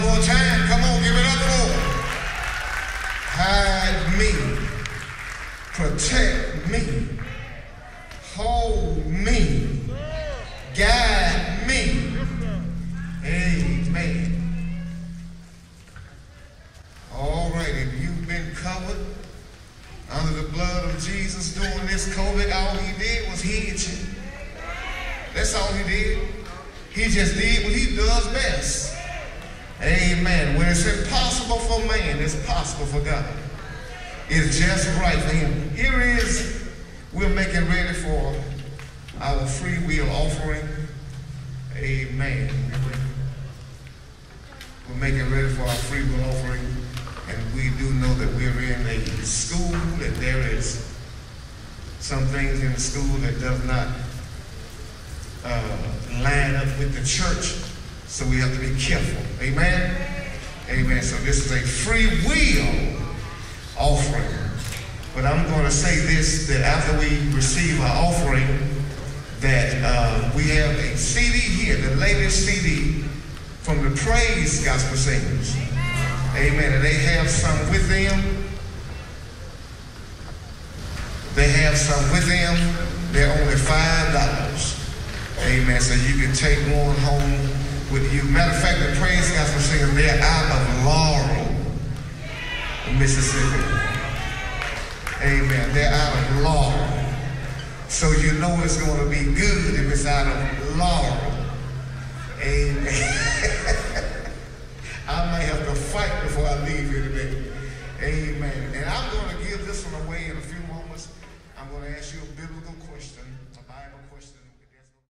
More time. Come on, give it up for him. Hide me. Protect me. Just right for him. Here is, we're making ready for our free will offering. Amen. We're making ready for our free will offering. And we do know that we're in a school, that there is some things in the school that does not uh, line up with the church. So we have to be careful. Amen? Amen. So this is a free will offering. But I'm going to say this, that after we receive our offering, that uh, we have a CD here, the latest CD from the Praise Gospel Singers. Amen. And they have some with them. They have some with them. They're only $5. Amen. So you can take one home with you. Matter of fact, the Praise Gospel Singers, they're out of Laurel, Mississippi. Amen. They're out of Laurel. So you know it's going to be good if it's out of Laurel. Amen. I may have to fight before I leave here today. Amen. And I'm going to give this one away in